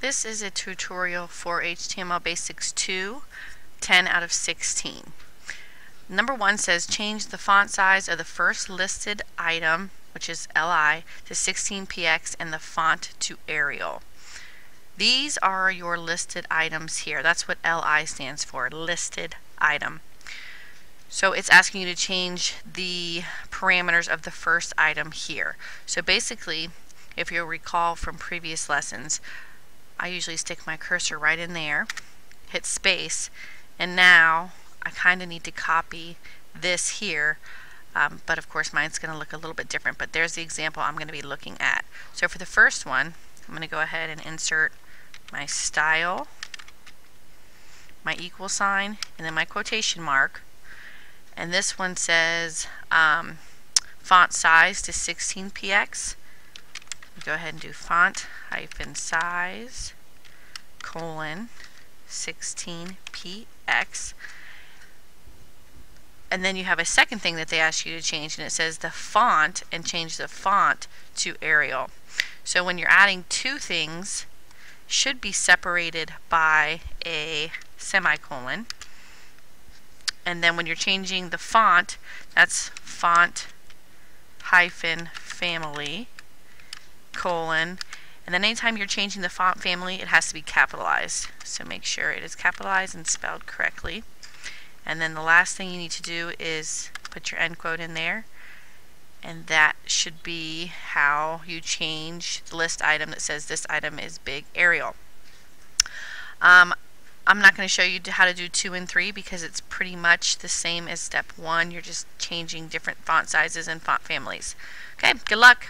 This is a tutorial for HTML Basics 2, 10 out of 16. Number 1 says change the font size of the first listed item, which is LI, to 16px and the font to Arial. These are your listed items here. That's what LI stands for, listed item. So it's asking you to change the parameters of the first item here. So basically, if you'll recall from previous lessons, I usually stick my cursor right in there, hit space, and now I kind of need to copy this here. Um, but of course mine's going to look a little bit different, but there's the example I'm going to be looking at. So for the first one, I'm going to go ahead and insert my style, my equal sign, and then my quotation mark. And this one says um, font size to 16px go ahead and do font hyphen size colon 16px and then you have a second thing that they ask you to change and it says the font and change the font to Arial. So when you're adding two things should be separated by a semicolon. And then when you're changing the font that's font hyphen family colon, and then anytime you're changing the font family, it has to be capitalized. So make sure it is capitalized and spelled correctly. And then the last thing you need to do is put your end quote in there. And that should be how you change the list item that says this item is big Arial. Um, I'm not going to show you how to do 2 and 3 because it's pretty much the same as step 1. You're just changing different font sizes and font families. Okay, good luck.